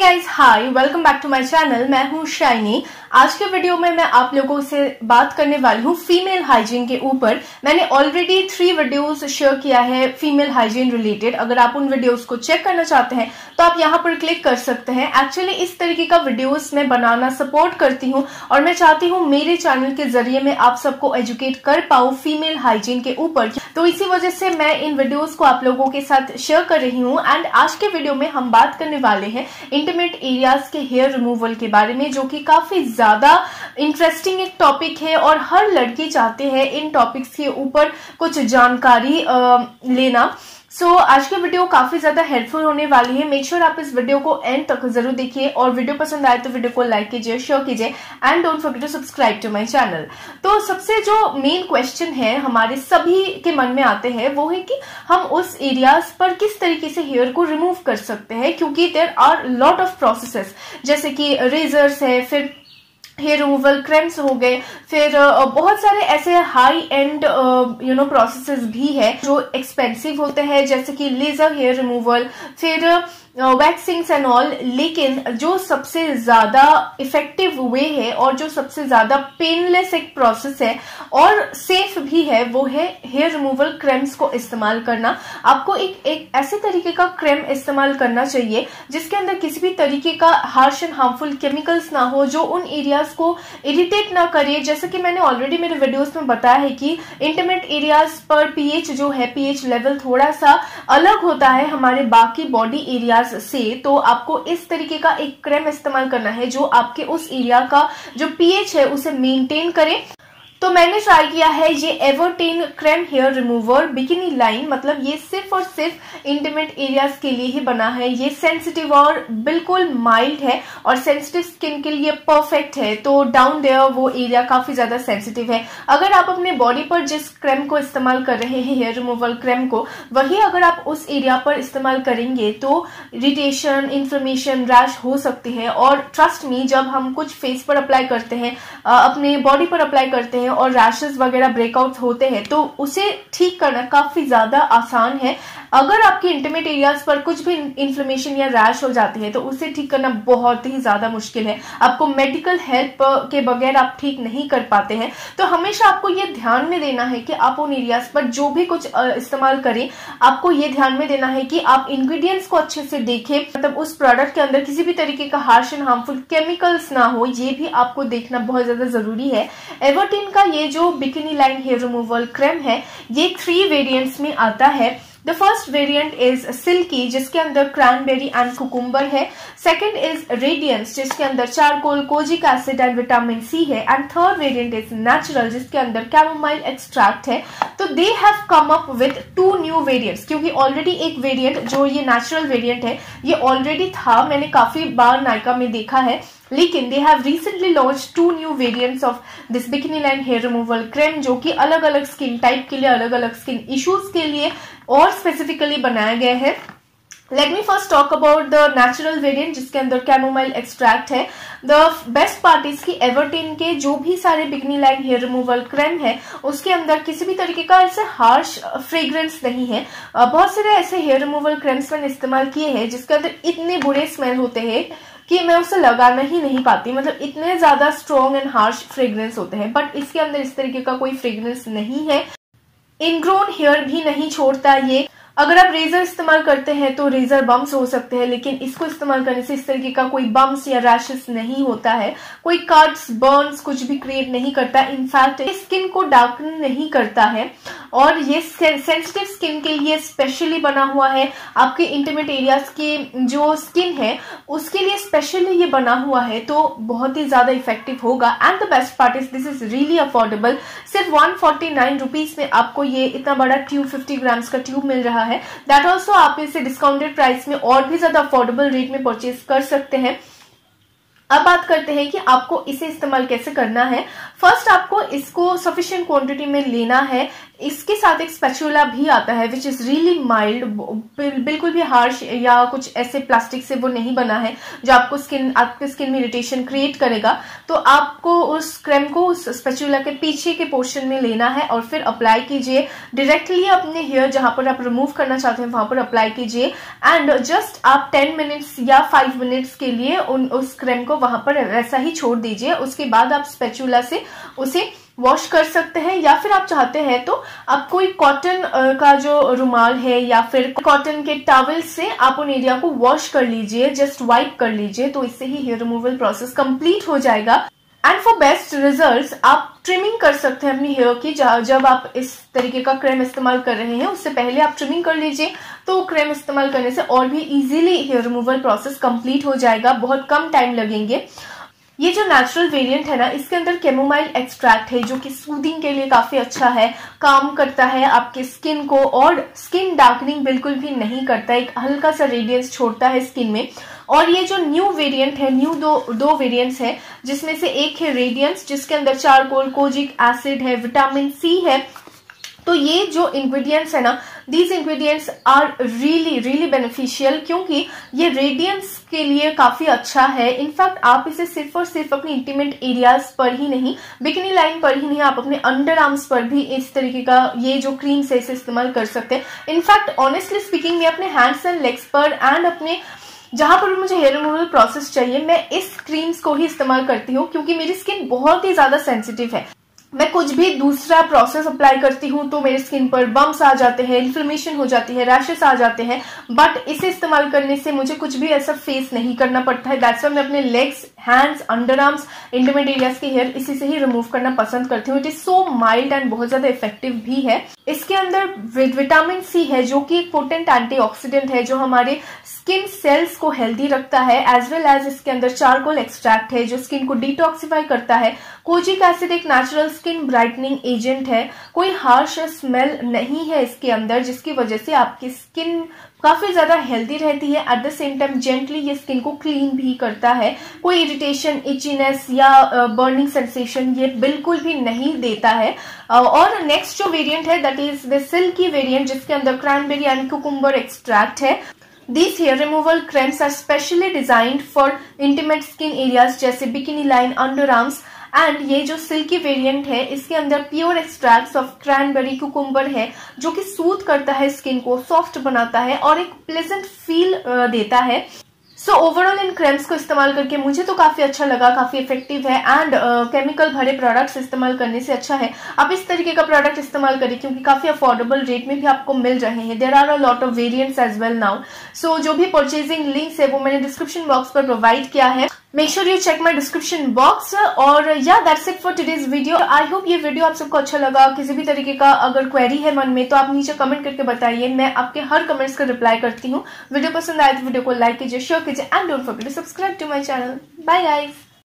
Guys hi welcome back to my channel मैं हूँ shiny. आज के वीडियो में मैं आप लोगों से बात करने वाली हूँ फीमेल हाइजीन के ऊपर। मैंने ऑलरेडी थ्री वीडियोस शेयर किया है फीमेल हाइजीन रिलेटेड अगर आप उन वीडियोस को चेक करना चाहते हैं तो आप यहाँ पर क्लिक कर सकते हैं। एक्चुअली इस तरीके का वीडियोज़ मैं बनाना सपोर्ट करती हूँ और मैं चाहती हूँ मेरे चैनल के ज़रिए मैं आप सबको एजुकेट कर पाऊँ फीमेल हाइजीन के ऊपर। तो इसी वजह से मैं इन वीडियोस को आप लोगों के साथ शेयर कर रही हूँ। एंड आज के वीडियो में हम बात करने वाले हैं इंटीमेट एरियाज़ के हेयर रिमूवल के बारे में जो कि काफ़ी ज़्यादा इंटरेस्टिंग एक टॉपिक है और हर लड़की चाहते हैं इन टॉपिक्स के ऊपर कुछ जानकारी आ, लेना। सो so, आज की वीडियो काफ़ी ज़्यादा हेल्पफुल होने वाली है। मेक श्योर sure आप इस वीडियो को एंड तक ज़रूर देखिए और वीडियो पसंद आए तो वीडियो को लाइक कीजिए शेयर कीजिए and don't forget to subscribe to my channel तो सबसे जो मेन क्वेश्चन है हमारे सभी के मन में आते हैं वो है कि हम उस एरियाज़ पर किस तरीके से हेयर को रिमूव कर सकते हैं क्योंकि there are lot of processes जैसे कि रेजर्स है फिर हेयर रिमूवल क्रेम्स हो गए। फिर बहुत सारे ऐसे high and you know processes भी है जो एक्सपेंसिव होते हैं, जैसे कि लेजर हेयर रिमूवल फिर वैक्सिंग्स एंड ऑल लेकिन जो सबसे ज़्यादा इफ़ेक्टिव वे है और जो सबसे ज़्यादा पेनलेस एक प्रोसेस है और सेफ़ भी है, वो है हेयर रिमूवल क्रेम्स को इस्तेमाल करना। आपको एक एक ऐसे तरीके का क्रेम इस्तेमाल करना चाहिए, जिसके अंदर किसी भी तरीके का हार्श एंड हार्मफुल केमिकल्स ना हो, जो उन एरियाज़ को इरिटेट ना करे। जैसे कि मैंने ऑलरेडी मेरे वीडियोस में बताया है कि इंटीमेट एरियाज़ पर पीएच जो है पीएच लेवल थोड़ा सा अलग होता है, हमारे बाकी बॉडी एरिया एरियाज़ से तो आपको इस तरीके का एक क्रेम इस्तेमाल करना है जो आपके उस एरिया का जो पीएच है, उसे मेंटेन करे। तो मैंने ट्राई किया है ये Everteen cream hair remover bikini line मतलब ये सिर्फ़ और सिर्फ़ इंटीमेट एरियाज़ के लिए ही बना है। ये सेंसिटिव और बिल्कुल माइल्ड है और सेंसिटिव स्किन के लिए परफेक्ट है। तो डाउन देयर वो एरिया काफ़ी ज़्यादा सेंसिटिव है। अगर आप अपने बॉडी पर जिस क्रेम को इस्तेमाल कर रहे हैं हेयर रिमूवल क्रेम को, वही अगर आप उस एरिया पर इस्तेमाल करेंगे तो इरिटेशन इन्फ्लेमेशन रैश हो सकती है। और ट्रस्ट मी जब हम कुछ फेस पर अप्लाई करते हैं अपने बॉडी पर अप्लाई करते हैं और रैशेज वगैरह ब्रेकआउट होते हैं तो उसे ठीक करना काफ़ी ज़्यादा आसान है। अगर आपके इंटीमेट एरियाज़ पर कुछ भी इन्फ्लेमेशन या रैश हो जाती है तो उसे ठीक करना बहुत ही ज़्यादा मुश्किल है। आपको मेडिकल हेल्प के बगैर आप ठीक नहीं कर पाते हैं। तो हमेशा आपको ये ध्यान में देना है कि आप उन एरियाज़ पर जो भी कुछ इस्तेमाल करें, आपको ये ध्यान में देना है कि आप इंग्रेडिएंट्स को अच्छे से देखें। मतलब उस प्रोडक्ट के अंदर किसी भी तरीके का हार्श एंड हार्मफुल केमिकल्स ना हो, ये भी आपको देखना बहुत ज़्यादा ज़रूरी है। एवर्टिन का ये जो bikini line hair removal cream है, ये थ्री वेरिएंट्स में आता है। The first variant is silky जिसके अंदर क्रैनबेरी एंड कुकुम्बर है। सेकेंड इज़ रेडियंस जिसके अंदर charcoal kojic acid and vitamin C है। And third variant is natural जिसके अंदर कैमोमाइल एक्सट्रैक्ट है। तो they have come up with two new variants क्योंकि ऑलरेडी एक वेरिएंट जो ये नेचुरल वेरिएंट है, ये ऑलरेडी था। मैंने काफ़ी बार नायका में देखा है। लेकिन they have recently launch two new variants of this bikini line hair removal cream जो कि अलग अलग स्किन टाइप के लिए अलग अलग स्किन इश्यूज़ के लिए और स्पेसिफिकली बनाया गया है। Let me first talk about the natural variant जिसके अंदर कैमोमाइल एक्सट्रैक्ट है। द बेस्ट पार्ट इसकी एवर्टिन के जो भी सारे bikini line hair removal cream है, उसके अंदर किसी भी तरीके का ऐसे हार्श फ्रेग्रेंस नहीं है। बहुत सारे ऐसे हेयर रिमूवल क्रेम्स मैंने इस्तेमाल किए हैं, जिसके अंदर इतने बुरे स्मेल होते हैं। कि मैं उसे लगाना ही नहीं पाती। मतलब इतने ज़्यादा स्ट्रॉन्ग एंड हार्श फ्रेग्रेंस होते हैं बट इसके अंदर इस तरीके का कोई फ्रेग्रेंस नहीं है। इनग्रोन हेयर भी नहीं छोड़ता ये। अगर आप रेजर इस्तेमाल करते हैं तो रेजर बम्स हो सकते हैं, लेकिन इसको इस्तेमाल करने से इस तरीके का कोई बम्स या रैशेस नहीं होता है। कोई कट्स बर्न्स कुछ भी क्रिएट नहीं करता। इनफैक्ट स्किन को डार्कन नहीं करता है। और ये सेंसिटिव स्किन के लिए स्पेशली बना हुआ है। आपके इंटीमेट एरियाज़ की जो स्किन है, उसके लिए स्पेशली ये बना हुआ है तो बहुत ही ज़्यादा इफ़ेक्टिव होगा। And the best part is this is really affordable सिर्फ़ वन फोर्टी में आपको ये इतना बड़ा ट्यूब फिफ्टी ग्राम्स का ट्यूब मिल रहा है। दैट ऑल्सो आप इसे डिस्काउंटेड प्राइस में और भी ज़्यादा अफोर्डेबल रेट में परचेज कर सकते हैं। अब बात करते हैं कि आपको इसे इस्तेमाल कैसे करना है। फ़र्स्ट आपको इसको सफिशिएंट क्वांटिटी में लेना है। इसके साथ एक स्पेचुला भी आता है विच इज़ रियली माइल्ड बिल्कुल भी हार्श या कुछ ऐसे प्लास्टिक से वो नहीं बना है, जो आपको स्किन आपके स्किन में इरिटेशन क्रिएट करेगा। तो आपको उस क्रेम को उस स्पेचुला के पीछे के पोर्शन में लेना है और फिर अप्लाई कीजिए। डायरेक्टली अपने हेयर जहाँ पर आप रिमूव करना चाहते हैं, वहाँ पर अप्लाई कीजिए। एंड जस्ट आप टेन मिनट्स या फाइव मिनट्स के लिए उन, उस क्रेम को वहाँ पर वैसा ही छोड़ दीजिए। उसके बाद आप स्पेचुला से उसे वॉश कर सकते हैं, या फिर आप चाहते हैं तो आप कोई कॉटन का जो रुमाल है, या फिर कॉटन के टावल से आप उन एरिया को वॉश कर लीजिए जस्ट वाइप कर लीजिए तो इससे ही हेयर रिमूवल प्रोसेस कंप्लीट हो जाएगा। एंड फॉर बेस्ट रिजल्ट्स आप ट्रिमिंग कर सकते हैं अपनी हेयर की। जब आप इस तरीके का क्रेम इस्तेमाल कर रहे हैं, उससे पहले आप ट्रिमिंग कर लीजिए। तो क्रेम इस्तेमाल करने से और भी easily hair removal process complete हो जाएगा। बहुत कम टाइम लगेंगे। ये जो नेचुरल वेरिएंट है ना, इसके अंदर केमोमाइल एक्सट्रैक्ट है, जो कि सूदिंग के लिए काफ़ी अच्छा है। काम करता है आपके स्किन को और स्किन डार्कनिंग बिल्कुल भी नहीं करता। एक हल्का सा रेडियंस छोड़ता है स्किन में। और ये जो न्यू वेरिएंट है न्यू दो दो वेरिएंट्स है, जिसमें से एक है रेडियंस जिसके अंदर चारकोल कोजिक एसिड है विटामिन सी है। तो ये जो इंग्रेडिएंट्स है ना these ingredients are really really beneficial क्योंकि ये रेडियंस के लिए काफ़ी अच्छा है। इनफैक्ट आप इसे सिर्फ़ और सिर्फ़ अपने इंटीमेट एरियाज़ पर ही नहीं बिकनी लाइन पर ही नहीं, आप अपने अंडर आर्म्स पर भी इस तरीके का ये जो क्रीम है, इसे इस्तेमाल कर सकते हैं। इनफैक्ट ऑनेस्टली स्पीकिंग मैं अपने हैंड्स एंड लेग्स पर एंड अपने जहाँ पर भी मुझे हेयर रिमूवल प्रोसेस चाहिए, मैं इस क्रीम्स को ही इस्तेमाल करती हूँ, क्योंकि मेरी स्किन बहुत ही ज़्यादा सेंसिटिव है। मैं कुछ भी दूसरा प्रोसेस अप्लाई करती हूँ तो मेरे स्किन पर बम्स आ जाते हैं इन्फ्लेमेशन हो जाती है रैशेस आ जाते हैं बट इसे इस्तेमाल करने से मुझे कुछ भी ऐसा फेस नहीं करना पड़ता है। दैट्स वाई मैं अपने legs hands under arms intimate areas के हेयर इसी से ही रिमूव करना पसंद करती हूँ। It is so mild and बहुत ज़्यादा इफ़ेक्टिव भी है। इसके अंदर विटामिन सी है, जो कि एक पोटेंट एंटीऑक्सीडेंट है, जो हमारे स्किन सेल्स को हेल्दी रखता है एज वेल एज इसके अंदर चारकोल एक्सट्रैक्ट है, जो स्किन को डिटॉक्सीफाई करता है। कोजिक एसिड एक नेचुरल स्किन ब्राइटनिंग एजेंट है। कोई हार्श स्मेल नहीं है इसके अंदर, जिसकी वजह से आपकी स्किन काफ़ी ज़्यादा हेल्दी रहती है। At the same time gently ये स्किन को क्लीन भी करता है। कोई इरिटेशन इचीनेस या बर्निंग सेंसेशन ये बिल्कुल भी नहीं देता है। और नेक्स्ट जो वेरिएंट है that is the silky variant जिसके अंदर क्रैनबेरी एंड कुकुम्बर एक्सट्रैक्ट है। These hair removal creams are specially designed for intimate skin areas जैसे bikini line under arms and ये जो सिल्की वेरिएंट है, इसके अंदर pure extract of cranberry cucumber है, जो कि सूद करता है स्किन को सॉफ्ट बनाता है, और एक प्लेजेंट फील देता है। सो ओवरऑल इन क्रेम्स को इस्तेमाल करके मुझे तो काफ़ी अच्छा लगा काफ़ी इफ़ेक्टिव है एंड केमिकल uh, भरे प्रोडक्ट्स इस्तेमाल करने से अच्छा है। आप इस तरीके का प्रोडक्ट इस्तेमाल करें क्योंकि काफ़ी अफोर्डेबल रेट में भी आपको मिल रहे हैं। There are a lot of variants as well now so जो भी परचेजिंग लिंक्स है वो मैंने डिस्क्रिप्शन बॉक्स पर प्रोवाइड किया है। Make sure you check my description box और या that's it for today's video I hope ये वीडियो आप सबको अच्छा लगा, किसी भी तरीके का अगर क्वेरी है मन में तो आप नीचे कमेंट करके बताइए। मैं आपके हर कमेंट्स का रिप्लाई करती हूँ। वीडियो पसंद आए तो वीडियो को लाइक कीजिए शेयर कीजिए and don't forget to subscribe to my channel bye guys